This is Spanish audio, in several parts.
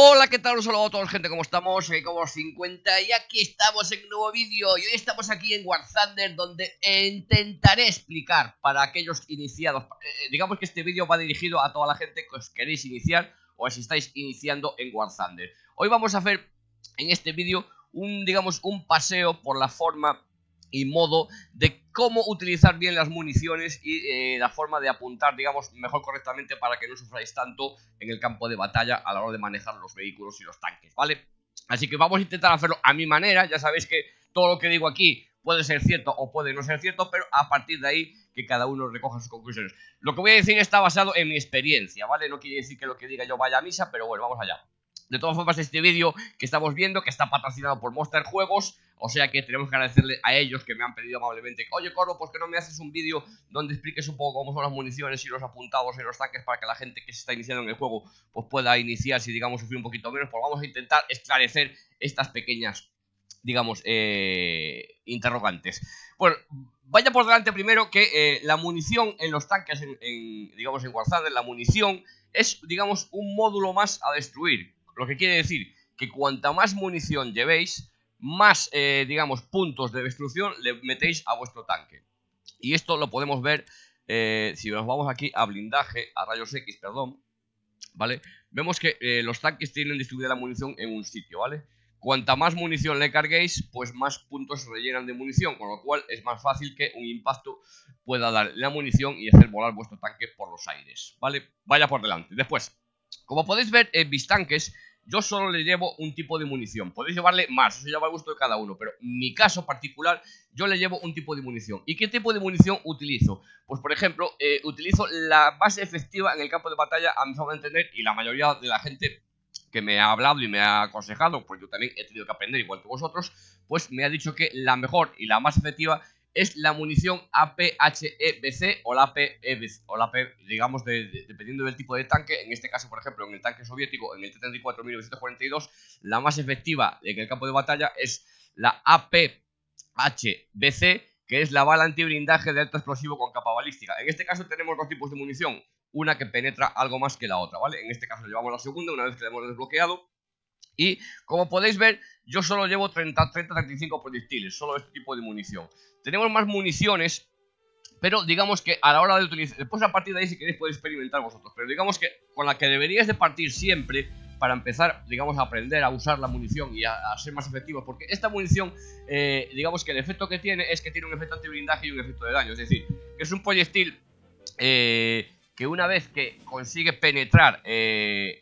Hola, ¿qué tal? Un saludo a todos, gente, ¿cómo estamos? Soy como 50 y aquí estamos en un nuevo vídeo Y hoy estamos aquí en War Thunder donde intentaré explicar para aquellos iniciados eh, Digamos que este vídeo va dirigido a toda la gente que os queréis iniciar o si estáis iniciando en War Thunder Hoy vamos a hacer en este vídeo un, digamos, un paseo por la forma y modo de cómo utilizar bien las municiones y eh, la forma de apuntar, digamos, mejor correctamente para que no sufráis tanto en el campo de batalla a la hora de manejar los vehículos y los tanques, ¿vale? Así que vamos a intentar hacerlo a mi manera, ya sabéis que todo lo que digo aquí puede ser cierto o puede no ser cierto, pero a partir de ahí que cada uno recoja sus conclusiones. Lo que voy a decir está basado en mi experiencia, ¿vale? No quiere decir que lo que diga yo vaya a misa, pero bueno, vamos allá. De todas formas, este vídeo que estamos viendo, que está patrocinado por Monster Juegos, o sea que tenemos que agradecerle a ellos que me han pedido amablemente, oye Corvo, ¿por qué no me haces un vídeo donde expliques un poco cómo son las municiones y los apuntados en los tanques para que la gente que se está iniciando en el juego pues pueda iniciarse y digamos sufrir un poquito menos? Pues vamos a intentar esclarecer estas pequeñas, digamos, eh, interrogantes. Bueno, vaya por delante primero que eh, la munición en los tanques, en, digamos en Warzone, la munición es, digamos, un módulo más a destruir lo que quiere decir que cuanta más munición llevéis, más, eh, digamos, puntos de destrucción le metéis a vuestro tanque. Y esto lo podemos ver eh, si nos vamos aquí a blindaje, a rayos X, perdón, ¿vale? Vemos que eh, los tanques tienen distribuida la munición en un sitio, ¿vale? Cuanta más munición le carguéis, pues más puntos se rellenan de munición, con lo cual es más fácil que un impacto pueda dar la munición y hacer volar vuestro tanque por los aires, ¿vale? Vaya por delante. Después, como podéis ver en mis tanques, yo solo le llevo un tipo de munición. Podéis llevarle más, eso ya va al gusto de cada uno. Pero en mi caso particular, yo le llevo un tipo de munición. ¿Y qué tipo de munición utilizo? Pues por ejemplo, eh, utilizo la base efectiva en el campo de batalla, a mi forma de entender, y la mayoría de la gente que me ha hablado y me ha aconsejado, pues yo también he tenido que aprender igual que vosotros, pues me ha dicho que la mejor y la más efectiva es la munición APHEBC o la AP, o la AP digamos, dependiendo del tipo de tanque. En este caso, por ejemplo, en el tanque soviético, en el T-34-1942, la más efectiva en el campo de batalla es la APHBC, que es la bala antiblindaje de alto explosivo con capa balística. En este caso tenemos dos tipos de munición, una que penetra algo más que la otra, ¿vale? En este caso llevamos la segunda, una vez que la hemos desbloqueado. Y como podéis ver, yo solo llevo 30-35 proyectiles, solo este tipo de munición. Tenemos más municiones, pero digamos que a la hora de utilizar... Después a partir de ahí si queréis podéis experimentar vosotros. Pero digamos que con la que deberíais de partir siempre para empezar, digamos, a aprender a usar la munición y a, ser más efectivos. Porque esta munición, eh, digamos que el efecto que tiene es que tiene un efecto antiblindaje y un efecto de daño. Es decir, que es un proyectil... Eh, que una vez que consigue penetrar, eh,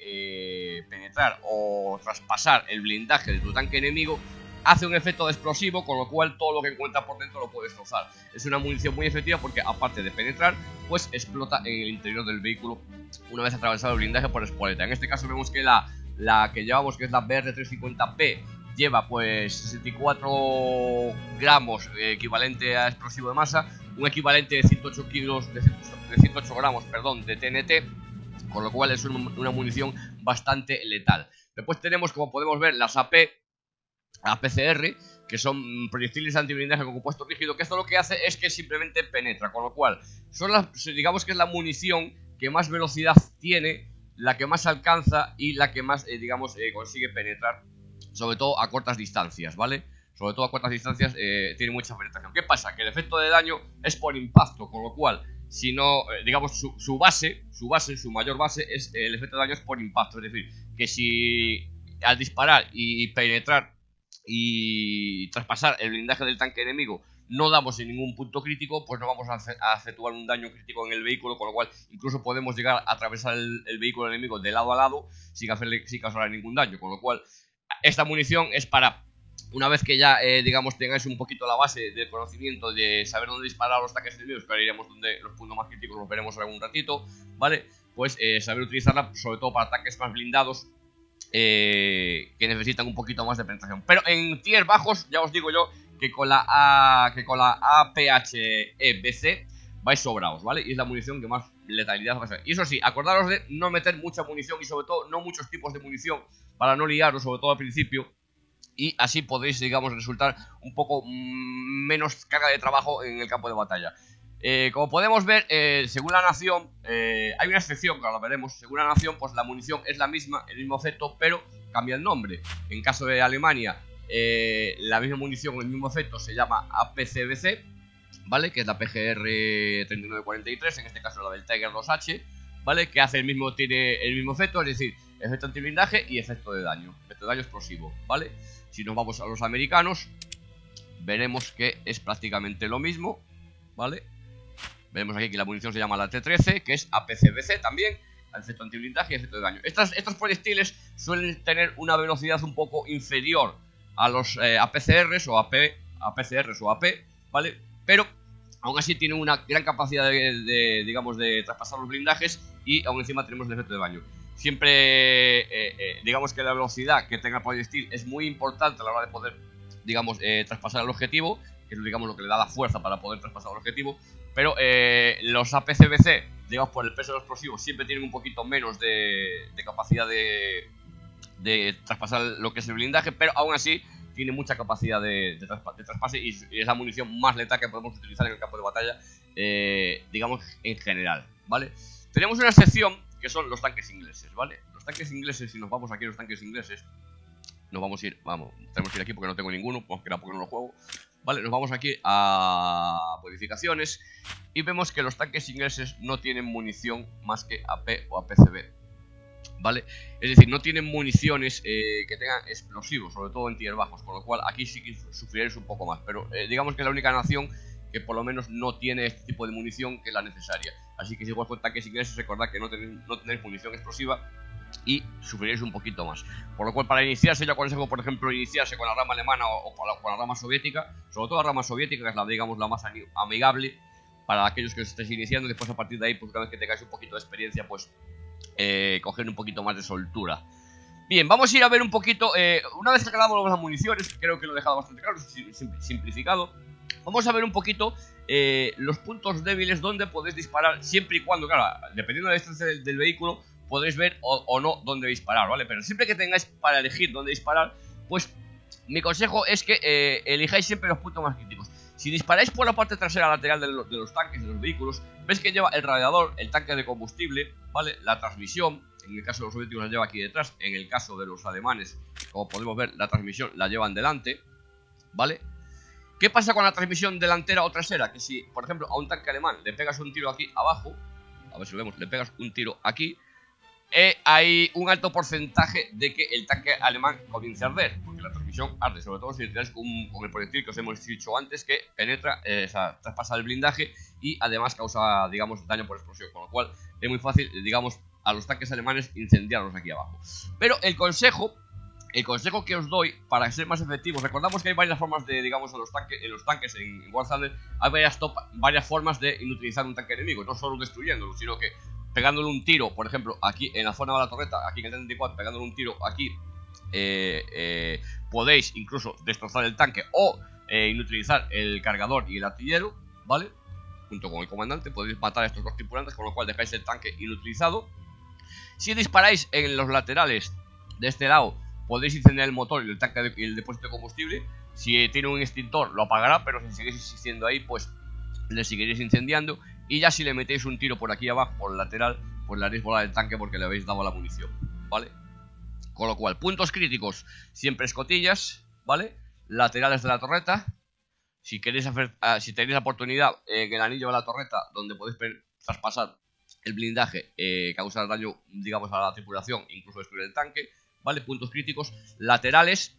penetrar o traspasar el blindaje de tu tanque enemigo, hace un efecto de explosivo, con lo cual todo lo que encuentra por dentro lo puede destrozar. Es una munición muy efectiva porque aparte de penetrar, pues explota en el interior del vehículo una vez atravesado el blindaje por espoleta. En este caso vemos que la, la que llevamos, que es la BR350P, lleva pues 64 gramos eh, equivalente a explosivo de masa, un equivalente de 108 kilos de, 108 gramos, perdón, de TNT, con lo cual es una munición bastante letal. Después tenemos, como podemos ver, las AP, APCR, que son proyectiles antiblindaje con compuesto rígido, que esto lo que hace es que simplemente penetra, con lo cual son las, digamos que es la munición que más velocidad tiene, la que más alcanza y la que más, eh, digamos, eh, consigue penetrar, sobre todo a cortas distancias, ¿vale? sobre todo a cortas distancias, eh, tiene mucha penetración. ¿Qué pasa? Que el efecto de daño es por impacto, con lo cual, si no, eh, digamos, su, base, su base, su mayor base, es el efecto de daño es por impacto. Es decir, que si al disparar y penetrar y traspasar el blindaje del tanque enemigo no damos en ningún punto crítico, pues no vamos a, efectuar un daño crítico en el vehículo, con lo cual incluso podemos llegar a atravesar el, vehículo enemigo de lado a lado sin, hacerle, sin causar ningún daño, con lo cual esta munición es para una vez que ya, eh, digamos, tengáis un poquito la base de conocimiento de saber dónde disparar los ataques enemigos, que ahora iremos donde los puntos más críticos los veremos en algún ratito, ¿vale? Pues eh, saber utilizarla sobre todo para ataques más blindados eh, que necesitan un poquito más de penetración. Pero en tier bajos, ya os digo yo, que con la, A, que con la APHEBC vais sobrados, ¿vale? Y es la munición que más letalidad va a ser. Y eso sí, acordaros de no meter mucha munición y sobre todo no muchos tipos de munición para no liaros, sobre todo al principio y así podéis, digamos, resultar un poco menos carga de trabajo en el campo de batalla. Eh, como podemos ver, eh, según la nación, eh, hay una excepción, ahora lo veremos. Según la nación, pues la munición es la misma, el mismo efecto, pero cambia el nombre. En caso de Alemania, la misma munición, el mismo efecto se llama APCBC, ¿vale? Que es la PGR 3943, en este caso la del Tiger 2H, ¿vale? Que hace el mismo, tiene el mismo efecto, es decir, efecto antiblindaje y efecto de daño, efecto de daño explosivo, ¿vale? Si nos vamos a los americanos, veremos que es prácticamente lo mismo, ¿vale? Vemos aquí que la munición se llama la T-13, que es APCBC también, efecto antiblindaje y efecto de daño. Estas, estos proyectiles suelen tener una velocidad un poco inferior a los eh, APCRs o AP, APCRs o AP, ¿vale? Pero aún así tienen una gran capacidad de, digamos, de traspasar los blindajes y aún encima tenemos el efecto de daño. Siempre, digamos que la velocidad que tenga el proyectil es muy importante a la hora de poder, digamos, traspasar el objetivo, que es digamos lo que le da la fuerza para poder traspasar el objetivo, pero eh, los APCBC, digamos por el peso de los explosivos, siempre tienen un poquito menos de, capacidad de, traspasar lo que es el blindaje, pero aún así tiene mucha capacidad de, traspase y, es la munición más letal que podemos utilizar en el campo de batalla, eh, digamos en general, ¿vale? Tenemos una excepción que son los tanques ingleses, ¿vale? Tanques ingleses, si nos vamos aquí a los tanques ingleses, nos vamos a ir, vamos, tenemos que ir aquí porque no tengo ninguno, pues que era porque no lo juego. Vale, nos vamos aquí a modificaciones y vemos que los tanques ingleses no tienen munición más que AP o APCB. ¿Vale? Es decir, no tienen municiones eh, que tengan explosivos, sobre todo en tier bajos, con lo cual aquí sí que sufriréis un poco más. Pero eh, digamos que es la única nación que por lo menos no tiene este tipo de munición que es la necesaria. Así que si igual con tanques ingleses, recordad que no tenéis, no tenéis munición explosiva y sufriréis un poquito más. Por lo cual, para iniciarse, yo aconsejo, por ejemplo, iniciarse con la rama alemana o, con la rama soviética, sobre todo la rama soviética, que es la, digamos, la más amigable para aquellos que os estéis iniciando. Después, a partir de ahí, pues una vez que tengáis un poquito de experiencia, pues eh, coger un poquito más de soltura. Bien, vamos a ir a ver un poquito, eh, una vez acabamos las municiones, creo que lo he dejado bastante claro, simplificado, vamos a ver un poquito eh, los puntos débiles donde podéis disparar, siempre y cuando, claro, dependiendo de la distancia del vehículo, podréis ver o, no dónde disparar, ¿vale? Pero siempre que tengáis para elegir dónde disparar, pues mi consejo es que eh, elijáis siempre los puntos más críticos. Si disparáis por la parte trasera lateral de, los tanques, de los vehículos, ves que lleva el radiador, el tanque de combustible, ¿vale? La transmisión, en el caso de los soviéticos la lleva aquí detrás, en el caso de los alemanes, como podemos ver, la transmisión la llevan delante, ¿vale? ¿Qué pasa con la transmisión delantera o trasera? Que si, por ejemplo, a un tanque alemán le pegas un tiro aquí abajo, a ver si lo vemos, le pegas un tiro aquí, eh, hay un alto porcentaje de que el tanque alemán comience a arder, porque la transmisión arde, sobre todo si tiráis con, con, el proyectil que os hemos dicho antes, que penetra, eh, o sea, traspasa el blindaje y además causa, digamos, daño por explosión, con lo cual es muy fácil, digamos, a los tanques alemanes incendiarlos aquí abajo. Pero el consejo el consejo que os doy para ser más efectivos, recordamos que hay varias formas de, digamos, en los, tanques, en los tanques en War Thunder, hay varias, varias formas de inutilizar un tanque enemigo, no solo destruyéndolo, sino que pegándole un tiro, por ejemplo, aquí en la zona de la torreta, aquí en el 34, pegándole un tiro aquí, eh, eh, podéis incluso destrozar el tanque o eh, inutilizar el cargador y el artillero, ¿vale? Junto con el comandante podéis matar a estos dos tripulantes, con lo cual dejáis el tanque inutilizado. Si disparáis en los laterales de este lado, podéis incendiar el motor y el tanque y el depósito de combustible. Si tiene un extintor, lo apagará, pero si seguís existiendo ahí, pues le seguiréis incendiando y ya si le metéis un tiro por aquí abajo, por el lateral, pues le haréis volar el tanque porque le habéis dado la munición, ¿vale? Con lo cual, puntos críticos, siempre escotillas, ¿vale? Laterales de la torreta. Si queréis hacer, ah, si tenéis la oportunidad en el anillo de la torreta, donde podéis traspasar el blindaje, eh, causar daño, digamos, a la tripulación, incluso destruir el tanque, ¿vale? Puntos críticos, laterales,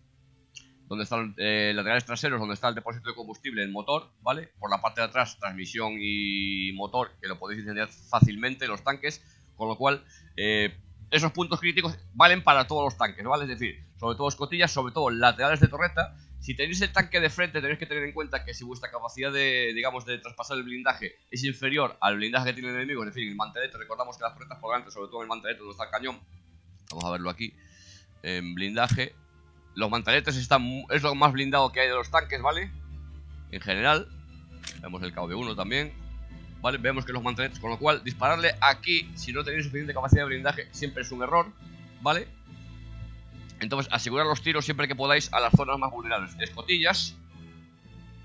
donde están eh, laterales traseros, donde está el depósito de combustible, el motor, ¿vale? Por la parte de atrás, transmisión y motor, que lo podéis incendiar fácilmente los tanques, con lo cual eh, esos puntos críticos valen para todos los tanques, ¿vale? Es decir, sobre todo escotillas, sobre todo laterales de torreta. Si tenéis el tanque de frente, tenéis que tener en cuenta que si vuestra capacidad de, digamos, de traspasar el blindaje es inferior al blindaje que tiene el enemigo, es decir, el mantelete, recordamos que las torretas por sobre todo el mantelete donde está el cañón, vamos a verlo aquí, en blindaje, los mantaletes están, es lo más blindado que hay de los tanques, ¿vale? En general. Vemos el KV-1 también. ¿Vale? Vemos que los mantaletes, con lo cual dispararle aquí, si no tenéis suficiente capacidad de blindaje, siempre es un error, ¿vale? Entonces, asegurar los tiros siempre que podáis a las zonas más vulnerables. Escotillas,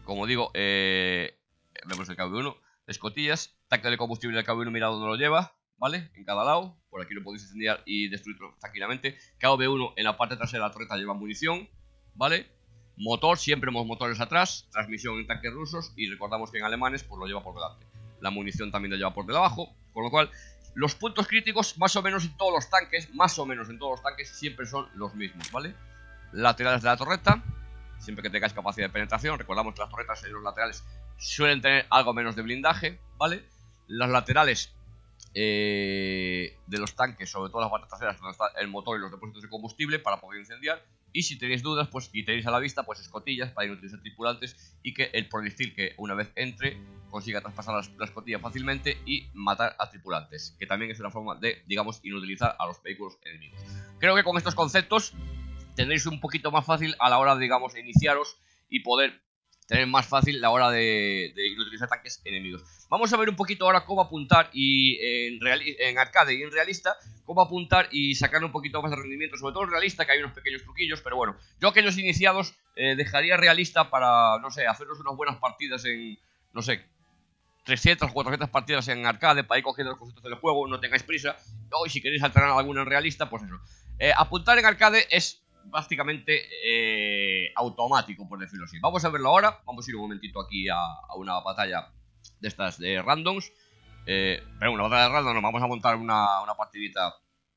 como digo, eh, vemos el KV-1. escotillas, tanque de combustible del KB1 mirado donde lo lleva, ¿vale? En cada lado, por aquí lo podéis incendiar y destruirlo tranquilamente. KB1 en la parte trasera de la torreta lleva munición, ¿vale? Motor, siempre hemos motores atrás, transmisión en tanques rusos y recordamos que en alemanes pues lo lleva por delante. La munición también lo lleva por debajo, con lo cual los puntos críticos más o menos en todos los tanques, más o menos en todos los tanques siempre son los mismos, ¿vale? Laterales de la torreta, siempre que tengáis capacidad de penetración, recordamos que las torretas en los laterales suelen tener algo menos de blindaje, ¿vale? Las laterales eh, de los tanques, sobre todo las patas traseras, donde está el motor y los depósitos de combustible para poder incendiar. Y si tenéis dudas, pues y tenéis a la vista, pues escotillas para inutilizar tripulantes y que el proyectil que una vez entre consiga traspasar la escotilla fácilmente y matar a tripulantes, que también es una forma de, digamos, inutilizar a los vehículos enemigos. Creo que con estos conceptos tendréis un poquito más fácil a la hora, digamos, de iniciaros y poder tener más fácil la hora de, utilizar tanques enemigos. Vamos a ver un poquito ahora cómo apuntar y en, en arcade y en realista, cómo apuntar y sacar un poquito más de rendimiento, sobre todo en realista, que hay unos pequeños truquillos, pero bueno, yo aquellos iniciados eh, dejaría realista para, no sé, haceros unas buenas partidas en, no sé, 300 o 400 partidas en arcade para ir cogiendo los conceptos del juego, no tengáis prisa. Y si queréis alternar alguna en realista, pues eso. Eh, apuntar en arcade es básicamente eh, automático, por decirlo así. Vamos a verlo ahora. Vamos a ir un momentito aquí a, una batalla de estas de randoms. Eh, pero una batalla de randoms, vamos a montar una, una partidita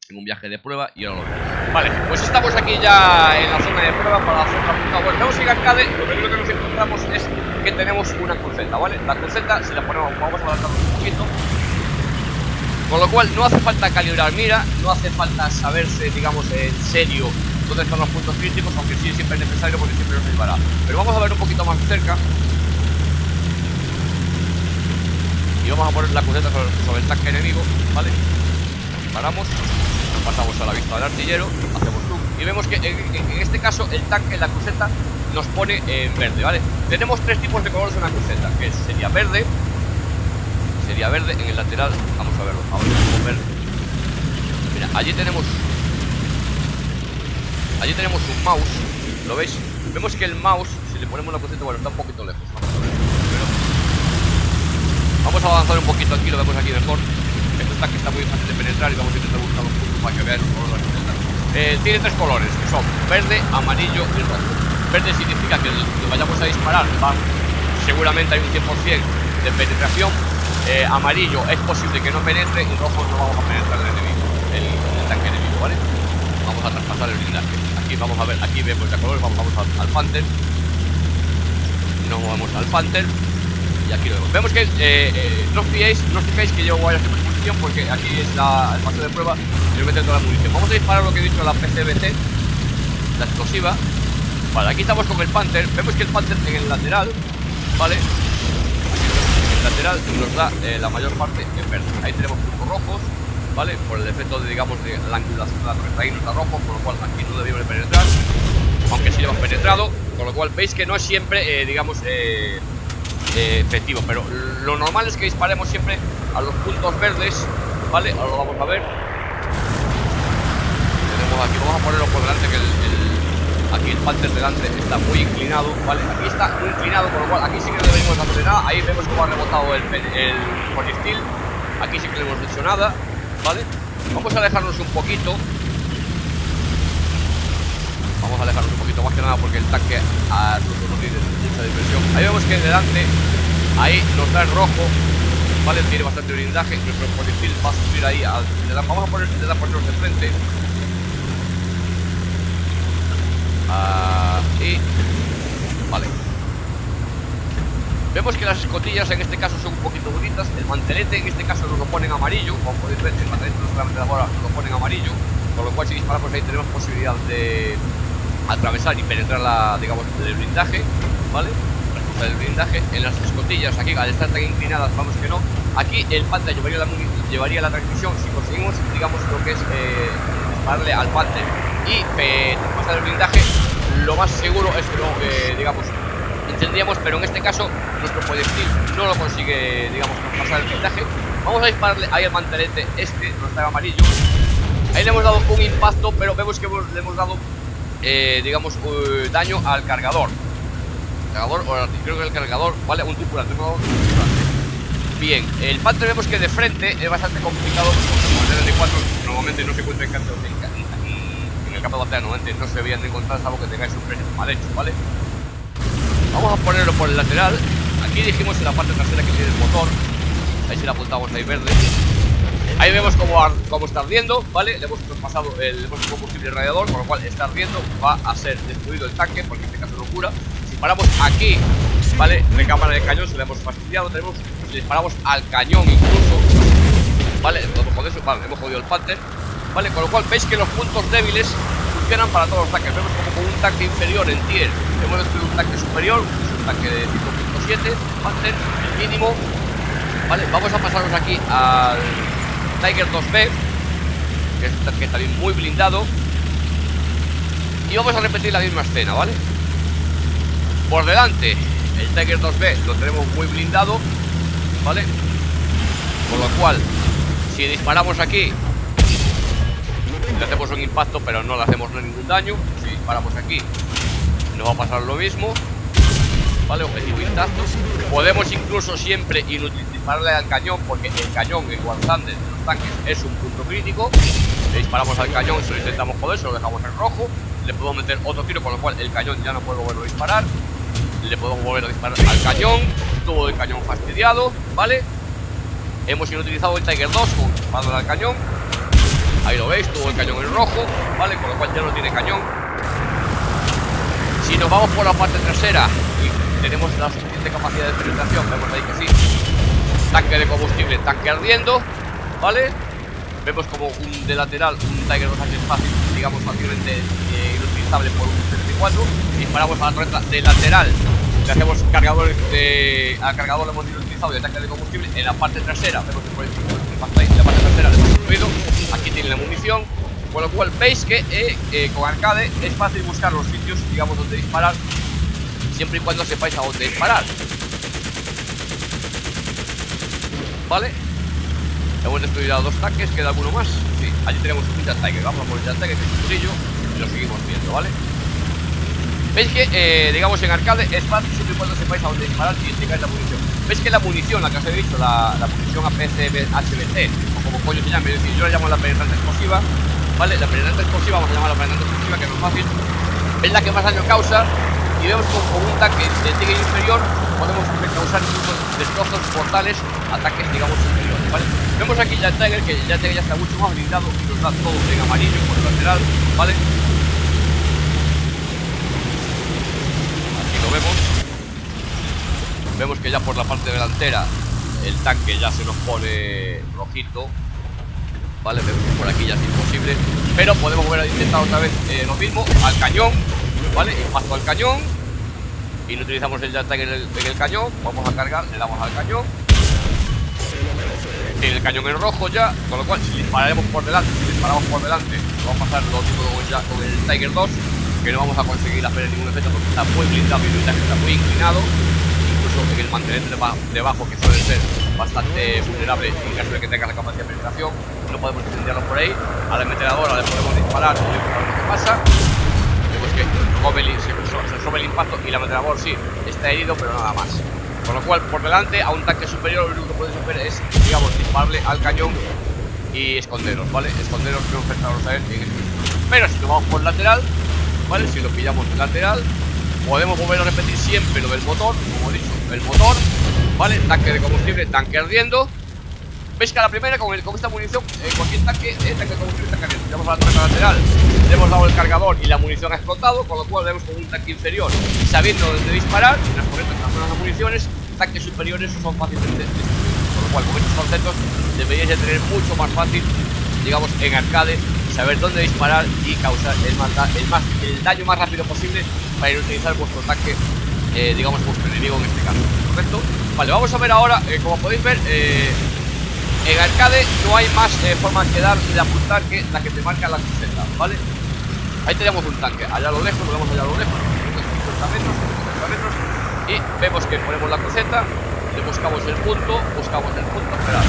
en un viaje de prueba y ahora lo vemos. Vale, pues estamos aquí ya en la zona de prueba para hacer la punta. Bueno, tenemos que ir arcade, lo primero que nos encontramos es que tenemos una cruceta, ¿vale? La cruceta, si la ponemos, vamos a adaptarnos un poquito. Con lo cual no hace falta calibrar mira, no hace falta saberse, digamos, en serio dónde están los puntos críticos, aunque sí siempre es necesario porque siempre nos ayudará. Pero vamos a ver un poquito más cerca. Y vamos a poner la cruceta sobre, el tanque enemigo, ¿vale? Disparamos, nos pasamos a la vista del artillero, hacemos zoom y vemos que en, este caso el tanque, la cruceta, nos pone en verde, ¿vale? Tenemos tres tipos de colores en la cruceta, que sería verde, sería verde en el lateral, vamos a verlo, vamos a ver. Mira, allí tenemos Allí tenemos un mouse, ¿lo veis? Vemos que el mouse, si le ponemos la cosita, bueno, está un poquito lejos Vamos a avanzar un poquito aquí, lo vemos aquí mejor. Esto está que está muy fácil de penetrar y vamos a intentar buscar los puntos para que vean los colores eh, Tiene tres colores, que son verde, amarillo y rojo. Verde significa que lo vayamos a disparar seguramente hay un 100% de penetración. Eh, Amarillo es posible que no penetre y rojo no vamos a penetrar el enemigo, el, tanque enemigo, ¿vale? Vamos a traspasar el blindaje. Aquí vamos a ver, aquí vemos ya colores Vamos, vamos al, Panther. Nos movemos al Panther Y aquí lo vemos. Vemos que, eh, eh, no os fiéis, no os fijéis que voy a hacer munición Porque aquí es la, el paso de prueba Y yo meto toda la munición. Vamos a disparar lo que he dicho, la PCBT La explosiva. Vale, aquí estamos con el Panther. Vemos que el Panther en el lateral ¿Vale? en el lateral nos da eh, la mayor parte en verde. Ahí tenemos puntos rojos ¿vale? Por el efecto de, digamos, de la angulación de la torreta ahí no está rojo, con lo cual aquí no debemos de penetrar, aunque sí lo hemos penetrado, con lo cual veis que no es siempre, digamos, eh, eh, efectivo, pero lo normal es que disparemos siempre a los puntos verdes, ¿vale? Ahora lo vamos a ver. Tenemos aquí, vamos a ponerlo por delante que el, aquí el Panther delante está muy inclinado, ¿vale? Aquí está muy inclinado, con lo cual aquí sí que no debemos hacer nada, ahí vemos cómo ha rebotado el, el proyectil, aquí sí que no hemos hecho nada, ¿vale? Vamos a alejarnos un poquito Vamos a alejarnos un poquito más que nada porque el tanque a Ahí vemos que delante, ahí nos da el rojo ¿Vale? Tiene bastante blindaje Nuestro proyectil va a subir ahí al... Vamos a poner, intentar ponernos de frente. Ahí. Vale. Vemos que las escotillas en este caso son un poquito bonitas El mantelete en este caso nos lo ponen amarillo Como podéis ver, el mantelete no solamente ahora nos lo ponen amarillo Con lo cual si disparamos ahí tenemos posibilidad de atravesar y penetrar la, digamos, el blindaje ¿Vale? Del blindaje En las escotillas, aquí al estar tan inclinadas, vamos que no Aquí el pantalla llevaría la, llevaría la transmisión Si conseguimos, digamos, lo que es eh, dispararle al pantalla y eh, pasar el blindaje Lo más seguro es que no, eh, digamos, tendríamos, pero en este caso nuestro proyectil no lo consigue, digamos, pasar el blindaje. Vamos a dispararle ahí al mantelete este, no está amarillo. Ahí le hemos dado un impacto, pero vemos que le hemos dado, eh, digamos, uh, daño al cargador. Cargador, o creo que el cargador, vale, un tripulante, un tripulante. Bien, el Panther vemos que de frente es bastante complicado Como el D4 normalmente no se encuentra en campo en el campo de batalla normalmente no se debían de encontrar salvo que tengáis un precio mal hecho, ¿vale? Vamos a ponerlo por el lateral Aquí dijimos en la parte trasera que tiene el motor Ahí si la apuntamos ahí verde Ahí vemos cómo, cómo está ardiendo, ¿vale? Le hemos pasado el, hemos combustible radiador Con lo cual está ardiendo, va a ser destruido el tanque Porque en este caso locura paramos aquí, ¿vale? Recámara de cañón, se le hemos fastidiado Tenemos, si disparamos al cañón incluso ¿Vale? Vale, hemos jodido el Panther ¿Vale? Con lo cual veis que los puntos débiles funcionan para todos los tanques Vemos como con un tanque inferior en tier Hemos destruido un tanque superior Es un tanque de 5.7 Panther, el mínimo Vale, vamos a pasarnos aquí al Tiger 2B Que es un tanque también muy blindado Y vamos a repetir la misma escena, ¿vale? Por delante El Tiger 2B lo tenemos muy blindado ¿Vale? Con lo cual Si disparamos aquí Le hacemos un impacto Pero no le hacemos ningún daño. Si disparamos aquí Nos va a pasar lo mismo ¿Vale? Objetivo intacto. Podemos incluso siempre dispararle al cañón Porque el cañón en War de los tanques es un punto crítico. Le disparamos al cañón, se lo intentamos joder, se lo dejamos en rojo. Le podemos meter otro tiro, con lo cual el cañón ya no puede volverlo a disparar Le podemos volver a disparar al cañón Tuvo el cañón fastidiado, ¿vale? Hemos inutilizado el Tiger 2 con dispararle al cañón Ahí lo veis, tuvo el cañón en rojo, ¿vale? Con lo cual ya no tiene cañón Si nos vamos por la parte trasera tenemos la suficiente capacidad de penetración, vemos ahí que sí. Tanque de combustible, tanque ardiendo, ¿vale? Vemos como un de lateral, un Tiger 2 es fácil, digamos fácilmente eh, inutilizable por un 74. Disparamos a la torreta de lateral, le hacemos cargador de. Al cargador lo hemos inutilizado de tanque de combustible. En la parte trasera, vemos que por en la parte trasera le hemos. Aquí tiene la munición. Con lo cual veis que eh, eh, con arcade es fácil buscar los sitios, digamos, donde disparar Siempre y cuando sepáis a dónde disparar Vale Hemos destruido dos tanques, queda alguno más Sí, allí tenemos un Tiger Vamos a por el Tiger, que es Y lo seguimos viendo, ¿vale? Veis que, eh, digamos, en arcade es fácil siempre y cuando sepáis a dónde disparar y indicáis la munición. Veis que la munición, la que os he dicho, la, munición APC HBT, o como coño se llame, es decir, yo la llamo la penetrante explosiva, ¿vale? La penetrante explosiva, vamos a llamar la penetrante explosiva, que no es fácil, es la que más daño causa y vemos como con un tanque de tigre inferior podemos causar destrozos mortales a tanques digamos inferiores ¿vale? vemos aquí ya el Tiger que ya, ya está mucho más blindado y nos da todo en amarillo por el lateral ¿vale? aquí lo vemos vemos que ya por la parte delantera el tanque ya se nos pone rojito ¿vale? Vemos que por aquí ya es imposible pero podemos volver a intentar otra vez eh, lo mismo al cañón ¿vale? Impacto al cañón y no utilizamos el jet en el, en el cañón, vamos a cargar, le damos al cañón. Tiene el cañón en rojo ya, con lo cual si dispararemos por delante, si disparamos por delante, vamos a pasar lo mismo con el, Tiger 2, que no vamos a conseguir hacer ningún efecto porque está muy blindado y el está muy inclinado. Incluso en el mantenerte debajo, que suele ser bastante vulnerable en caso de que tenga la capacidad de penetración, no podemos incendiarlo por ahí. A la ametralladora le podemos disparar y ver qué pasa que se, sube el impacto y la ametrallador sí está herido, pero nada más. Con lo cual, por delante, a un tanque superior, lo único que podéis hacer es, digamos, dispararle al cañón y esconderos, ¿vale? Esconderos no enfrentaros a en Pero si lo vamos por lateral, ¿vale? Si lo pillamos de lateral, podemos volver a repetir siempre lo del motor, como he dicho, el motor, ¿vale? Tanque de combustible, tanque ardiendo Veis que a la primera, con, el, con esta munición, eh, cualquier tanque, eh, tanque de combustible está caliente. Tenemos la torreta lateral, le hemos dado el cargador y la munición ha explotado, con lo cual vemos con un tanque inferior sabiendo dónde disparar, y las corrientes las municiones, tanques superiores son fácilmente destruidos. Con lo cual, con estos conceptos, deberíais de tener mucho más fácil, digamos, en arcade, saber dónde disparar y causar el, el, más, el daño más rápido posible para ir a utilizar vuestro tanque, eh, digamos, vuestro enemigo en este caso. ¿Correcto? Vale, vamos a ver ahora, eh, como podéis ver, eh, en arcade no hay más formas que dar de apuntar que la que te marca la cruceta, ¿vale? Ahí tenemos un tanque, allá a lo lejos, lo vemos allá lo lejos, 50 metros, 50 metros, y vemos que ponemos la cruceta, le buscamos el punto, buscamos el punto, espera,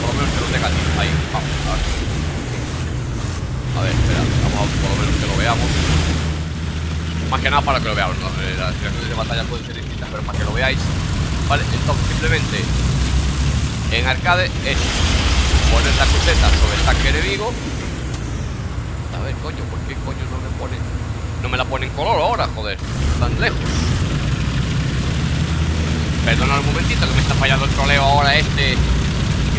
por lo menos que lo tenga ahí, vamos. A ver, espera, vamos a por lo menos que lo veamos. Más que nada para que lo veamos, ¿no? Eh, las situaciones de batalla pueden ser distintas, pero para que lo veáis ¿vale? Entonces simplemente en arcade es poner la cruceta sobre el tanque enemigo. A ver, coño, ¿por qué coño no me pone? No me la pone en color ahora, joder, tan lejos. Perdona un momentito que me está fallando el troleo ahora este.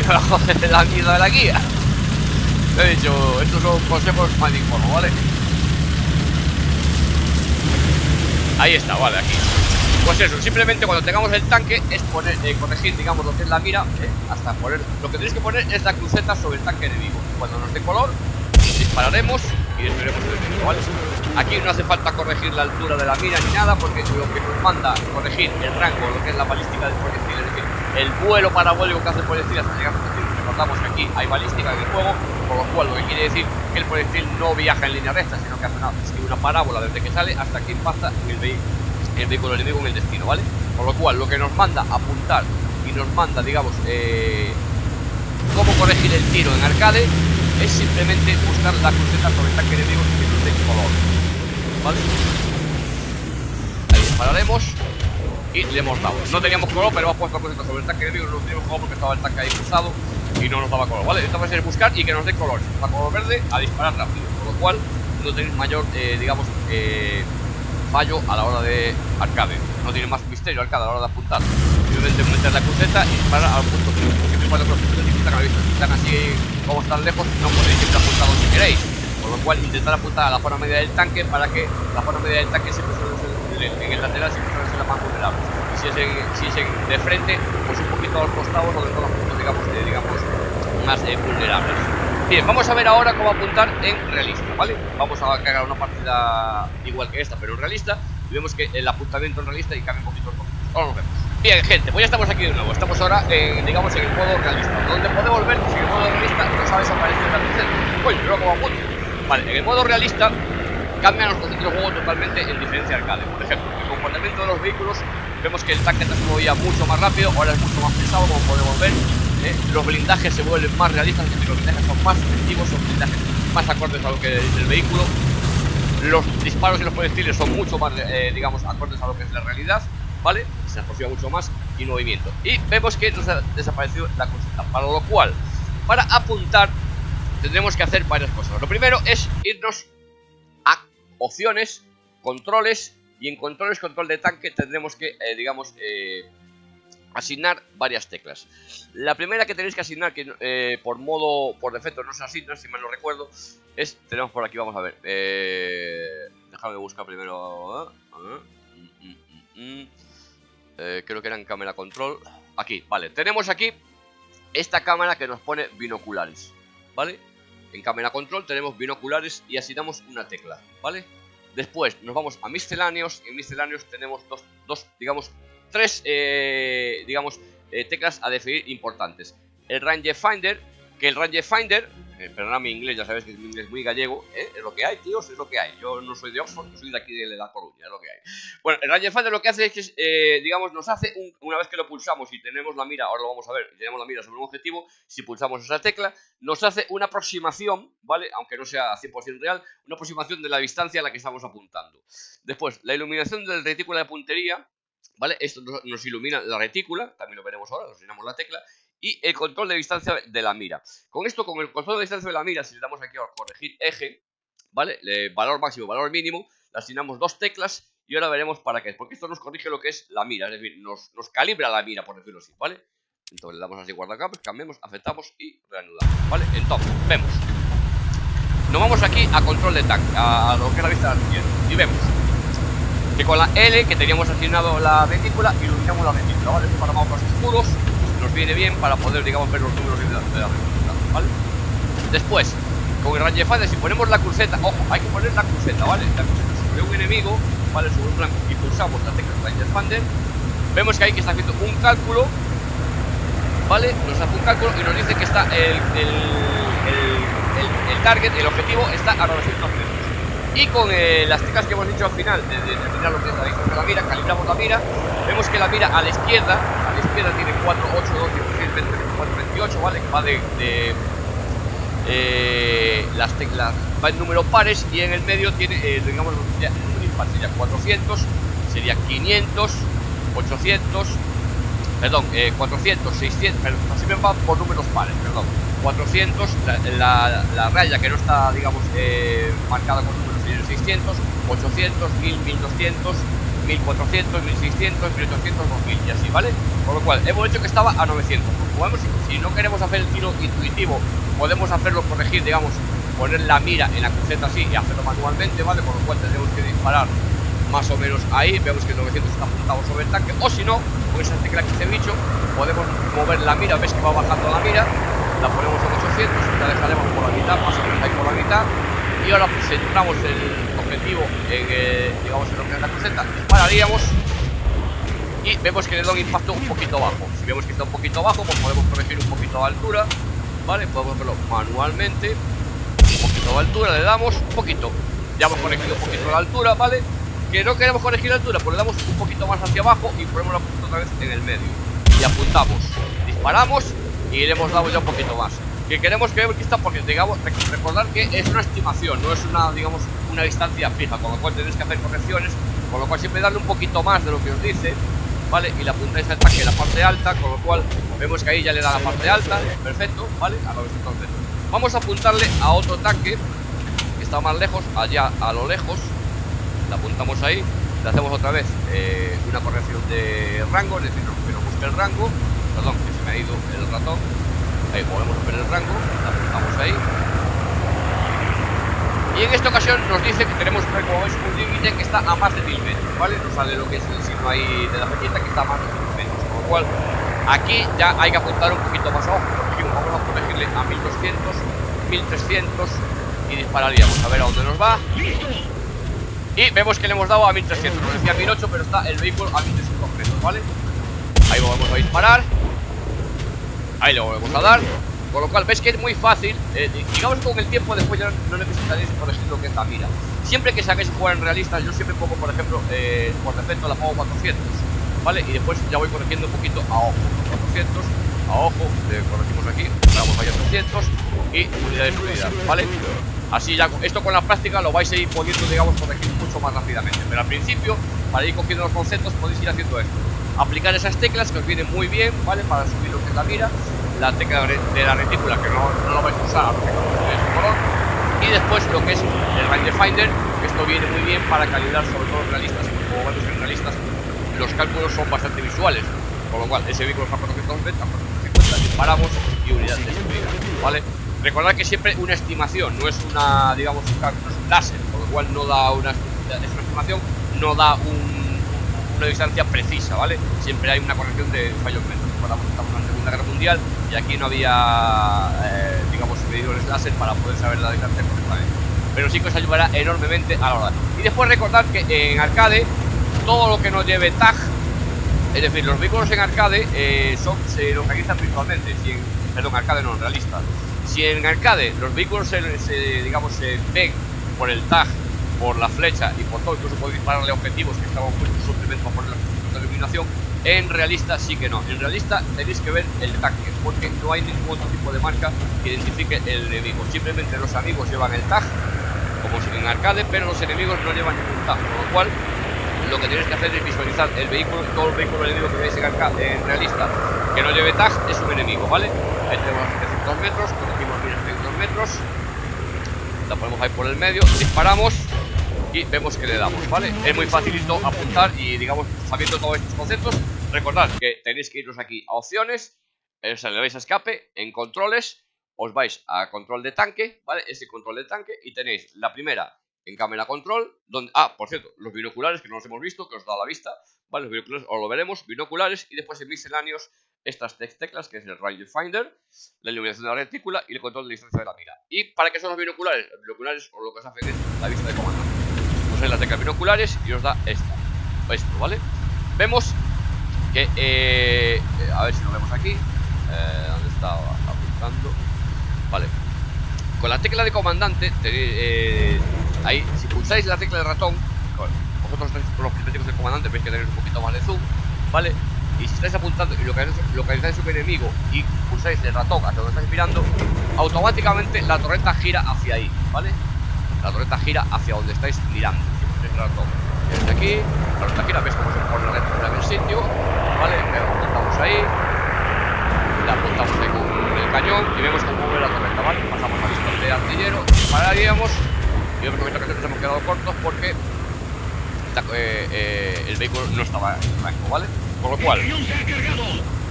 A joder la mierda de la guía. He dicho, estos son consejos mal ¿vale? Ahí está, vale, aquí Pues eso, simplemente cuando tengamos el tanque Es poner, eh, corregir, digamos, lo que es la mira eh, Hasta poner, lo que tenéis que poner es la cruceta sobre el tanque enemigo Cuando nos dé color, dispararemos Y destruiremos el enemigo, ¿vale? Aquí no hace falta corregir la altura de la mira ni nada Porque lo que nos manda corregir el rango, lo que es la balística del proyectil Es decir, el vuelo parabólico que hace el proyectil hasta llegar a Recordamos que aquí hay balística en el juego Por lo cual lo que quiere decir que el proyectil no viaja en línea recta Sino que hace una, una parábola desde que sale hasta que impacta en el vehículo enemigo en el destino, ¿vale? Por lo cual, lo que nos manda apuntar y nos manda, digamos, eh, cómo corregir el tiro en arcade es simplemente buscar la cruceta sobre el tanque enemigo que nos dé color, ¿vale? Ahí dispararemos y le hemos dado. No teníamos color, pero hemos puesto cruceta sobre el tanque enemigo, no teníamos color porque estaba el tanque ahí cruzado y no nos daba color, ¿vale? Entonces es buscar y que nos dé color. Si color verde, a disparar rápido, por lo cual no tenéis mayor, eh, digamos, eh, fallo a la hora de arcade. No tiene más misterio arcade a la hora de apuntar. Simplemente meter la cruceta y disparar al punto que siempre cuando los están así como están lejos, no podéis siempre apuntar si queréis. Por lo cual intentar apuntar a la forma media del tanque para que la forma media del tanque siempre suele ser en el lateral siempre suele ser la más vulnerable. Si es, en, si es en, de frente, pues un poquito a los costados o de todos los digamos, eh, digamos más eh, vulnerables. Bien, vamos a ver ahora cómo apuntar en realista, ¿vale? Vamos a cargar una partida igual que esta, pero en realista. Y vemos que el apuntamiento en realista y cambia un poquito Ahora vemos Bien, gente, pues ya estamos aquí de nuevo. Estamos ahora, en, digamos, en el modo realista Donde podemos ver que en el modo realista nos ha desaparecido la cruceta Coño, pero como apunto Vale, en el modo realista cambian los conceptos del juego totalmente en diferencia arcade. Por ejemplo, el comportamiento de los vehículos Vemos que el tanque se movía mucho más rápido Ahora es mucho más pesado, como podemos ver ¿eh? los blindajes se vuelven más realistas, es los blindajes son más efectivos, son blindajes más acordes a lo que dice el vehículo. Los disparos y los proyectiles son mucho más, eh, digamos, acordes a lo que es la realidad, ¿vale? Se aproxima mucho más y movimiento. Y vemos que nos ha desaparecido la cosita, para lo cual, para apuntar, tendremos que hacer varias cosas. Lo primero es irnos a opciones, controles, y en controles, control de tanque, tendremos que, eh, digamos, eh, asignar varias teclas. La primera que tenéis que asignar, que eh, por modo, por defecto no se asigna, si mal no recuerdo, es, tenemos por aquí, vamos a ver, eh, déjame buscar primero, mm, mm, mm, eh, creo que era en cámara control, aquí, vale, tenemos aquí esta cámara que nos pone binoculares, ¿vale? En cámara control tenemos binoculares y asignamos una tecla, ¿vale? Después nos vamos a misceláneos y en misceláneos tenemos dos, dos digamos, tres, eh, digamos, eh, teclas a definir importantes. El Rangefinder, que el Rangefinder, eh, perdona mi inglés, ya sabes que es mi inglés muy gallego, ¿eh? es lo que hay, tíos, es lo que hay. Yo no soy de Oxford, soy de aquí de La Coruña, es lo que hay. Bueno, el Rangefinder lo que hace es que, digamos, nos hace, una vez que lo pulsamos y tenemos la mira, ahora lo vamos a ver, y tenemos la mira sobre un objetivo, si pulsamos esa tecla, nos hace una aproximación, ¿vale? Aunque no sea 100% real, una aproximación de la distancia a la que estamos apuntando. Después, la iluminación del retículo de puntería, ¿Vale? Esto nos ilumina la retícula, también lo veremos ahora, nos llenamos la tecla y el control de distancia de la mira. Con esto, con el control de distancia de la mira, si le damos aquí a corregir eje, ¿vale? valor máximo, valor mínimo, le asignamos dos teclas y ahora veremos para qué. Porque esto nos corrige lo que es la mira, es decir, nos, calibra la mira, por decirlo así, ¿vale? Entonces le damos así guardacampos, cambiamos, aceptamos y reanudamos, ¿vale? Entonces, vemos. Nos vamos aquí a control de tanque, a, lo que es la vista de y vemos que con la L que teníamos asignado la retícula iluminamos la retícula, ¿vale? Para mapas oscuros nos viene bien para poder, digamos, ver los números de la, retícula, ¿vale? Después, con el rangefinder, si ponemos la cruceta, ojo, hay que poner la cruceta, ¿vale? La cruceta sobre un enemigo, ¿vale? Sobre un blanco y pulsamos la tecla rangefinder, vemos que hay que está haciendo un cálculo, ¿vale? Nos hace un cálculo y nos dice que está el, el, el, el target, el objetivo está a 900 metros. Y con eh, las teclas que hemos dicho al final, de, determinar lo que es la la mira, calibramos la mira, vemos que la mira a la izquierda, a la izquierda tiene 4, 8, 2, 16, 20, 24, 28, ¿vale? Que va de, de eh, las teclas, va en número pares y en el medio tiene, eh, digamos, un impar, sería 400, sería 500, 800, perdón, 400, 600, pero siempre van por números pares, perdón. 400, la, la, raya que no está, digamos, marcada con números sería 600, 800, 1000, 1200, 1400, 1600, 1800, 2000 y así, ¿vale? Por lo cual, hemos hecho que estaba a 900. Podemos, si no queremos hacer el tiro intuitivo, podemos hacerlo corregir, digamos, poner la mira en la cruceta así y hacerlo manualmente, ¿vale? Por lo cual tenemos que disparar más o menos ahí, vemos que el 900 está apuntado sobre el tanque, o si no, con esa tecla que te he dicho, podemos mover la mira, ves que va bajando la mira, la ponemos en 800, la dejaremos por la mitad, más o menos ahí por la mitad, y ahora pues centramos el objetivo en, digamos, en lo que es la cruceta, dispararíamos y vemos que le da un impacto un poquito bajo. Si vemos que está un poquito bajo, pues podemos corregir un poquito de altura, ¿vale? Podemos verlo manualmente, un poquito de altura, le damos un poquito, ya hemos corregido un poquito la altura, ¿vale? Que no queremos corregir la altura, pues le damos un poquito más hacia abajo y ponemos la punta otra vez en el medio. Y apuntamos, disparamos y le hemos dado ya un poquito más que queremos que está porque digamos recordar que es una estimación no es una digamos una distancia fija con lo cual tenéis que hacer correcciones con lo cual siempre darle un poquito más de lo que os dice vale y la punta de ataque la parte alta con lo cual vemos que ahí ya le da la parte alta perfecto vale a entonces vamos a apuntarle a otro tanque que está más lejos allá a lo lejos. Le apuntamos ahí le hacemos otra vez eh, una corrección de rango es decir que nos busque el rango. Perdón que se me ha ido el ratón Podemos ver el rango, apuntamos ahí. Y en esta ocasión nos dice que tenemos, como veis, un límite que está a más de 1000 metros, ¿vale? Nos sale lo que es el signo ahí de la flechita que está a más de 1000 metros. Con lo cual, aquí ya hay que apuntar un poquito más abajo. Vamos a protegerle a 1200, 1300 y dispararíamos a ver a dónde nos va. Y vemos que le hemos dado a 1300. Nos decía 1008, pero está el vehículo a 1300 metros, ¿vale? Ahí vamos a disparar. Ahí lo volvemos a dar Con lo cual ves que es muy fácil eh, Digamos con el tiempo después ya no necesitaréis corregir lo que es la mira Siempre que saquéis jugar en realistas Yo siempre pongo por ejemplo eh, Por defecto la pongo 400 ¿Vale? Y después ya voy corrigiendo un poquito a ojo 400 a ojo corregimos aquí Vamos allá 300 Y unidad de seguridad ¿Vale? Así ya, esto con la práctica lo vais a ir pudiendo, digamos, corregir mucho más rápidamente Pero al principio, para ir cogiendo los conceptos, podéis ir haciendo esto aplicar esas teclas que os vienen muy bien, ¿vale? Para subir lo que es la mira, la tecla de la retícula que no, no lo vais a usar, su color, y después lo que es el rangefinder, que esto viene muy bien para calibrar sobre todo realistas, como vemos en realistas los cálculos son bastante visuales, con lo cual ese vehículo está a 420, a 450 disparamos y unidad de seguridad, ¿vale? Recordad que siempre una estimación, no es una, digamos, un cálculo, es un láser, con lo cual no da una, es una estimación, no da un una distancia precisa, ¿vale? Siempre hay una corrección de fallos menores. Estamos en la Segunda Guerra Mundial y aquí no había, eh, digamos, medidores láser para poder saber la distancia correctamente. Pero sí que os ayudará enormemente a la hora. Y después recordar que en arcade, todo lo que no lleve tag, es decir, los vehículos en arcade eh, son, se localizan virtualmente. Si en, perdón, arcade no, realista. Si en arcade los vehículos se, digamos, se ven por el tag por la flecha y por todo, incluso podéis dispararle objetivos que estaban puestos simplemente poner la iluminación. En realista sí que no, en realista tenéis que ver el tanque, porque no hay ningún otro tipo de marca que identifique el enemigo. Simplemente los amigos llevan el tag, como si en arcade, pero los enemigos no llevan ningún tag, con lo cual lo que tenéis que hacer es visualizar el vehículo, todo el vehículo enemigo que veis en, arcade, en realista, que no lleve tag, es un enemigo, ¿vale? Ahí tenemos 700 metros, cogimos 700 metros, la ponemos ahí por el medio, disparamos vemos que le damos, ¿vale? Es muy facilito apuntar y, digamos, sabiendo todos estos conceptos, recordad que tenéis que iros aquí a opciones, eh, le vais a escape, en controles, os vais a control de tanque, ¿vale? Ese control de tanque y tenéis la primera en cámara control, donde, ah, por cierto, los binoculares que no los hemos visto, que os da la vista, ¿vale? Los binoculares os lo veremos, binoculares y después en misceláneos estas teclas, que es el rangefinder, la iluminación de la retícula y el control de distancia de la mira. ¿Y para qué son los binoculares? Los binoculares o lo que os hacen es la vista de comando en la tecla binoculares y os da esta esto, ¿vale? Vemos que, eh, a ver si lo vemos aquí eh, ¿Dónde estaba apuntando? Vale Con la tecla de comandante eh, Ahí, si pulsáis la tecla de ratón Vosotros con los prismáticos del comandante Veis que tenéis un poquito más de zoom ¿Vale? Y si estáis apuntando y localizáis, localizáis un enemigo y pulsáis el ratón hacia donde estáis mirando, automáticamente la torreta gira hacia ahí, ¿vale? la torreta gira hacia donde estáis mirando. Desde aquí, la torreta gira, veis cómo se pone la recta del sitio, ¿vale? La apuntamos ahí, la apuntamos ahí con el cañón y vemos cómo mueve la torreta, ¿vale? Pasamos al listón de artillero, pararíamos y yo creo que nos hemos quedado cortos porque eh, eh, el vehículo no estaba en ¿vale? Con lo cual,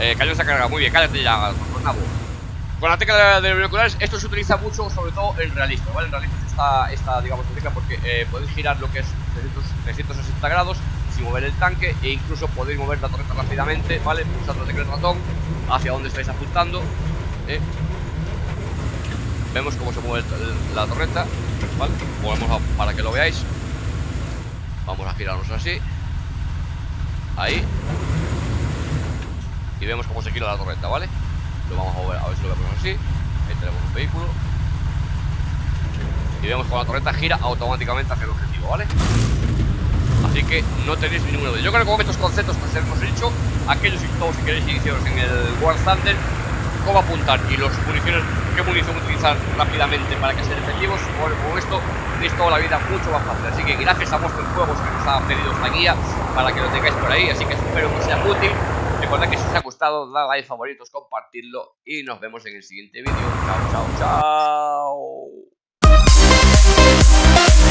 eh, cañón se ha cargado, muy bien, cállate ya, Con la tecla de, de esto se utiliza mucho, sobre todo en realismo, ¿vale? En realismo esta, digamos, técnica porque eh, podéis girar lo que es 360 grados sin mover el tanque e incluso podéis mover la torreta rápidamente, ¿vale? Pulsando el ratón hacia donde estáis apuntando. ¿eh? Vemos cómo se mueve la torreta, ¿vale? Movemos para que lo veáis. Vamos a girarnos así. Ahí. Y vemos cómo se gira la torreta, ¿vale? Lo vamos a mover, a ver si lo vemos así. Ahí tenemos un vehículo. Y vemos cómo la torreta gira automáticamente hacia el objetivo, ¿vale? Así que no tenéis de ellos. Yo creo que con estos conceptos que os hemos dicho, aquellos y todos si queréis iniciaros en el War Thunder, cómo apuntar y los municiones, qué munición utilizar rápidamente para que sean efectivos, con esto tenéis toda la vida mucho más fácil. Así que gracias a vuestros juegos que nos ha pedido esta guía para que lo tengáis por ahí. Así que espero que sea útil. Recuerda que si os ha gustado, dale like, favoritos, compartirlo y nos vemos en el siguiente vídeo. Chao, chao, chao.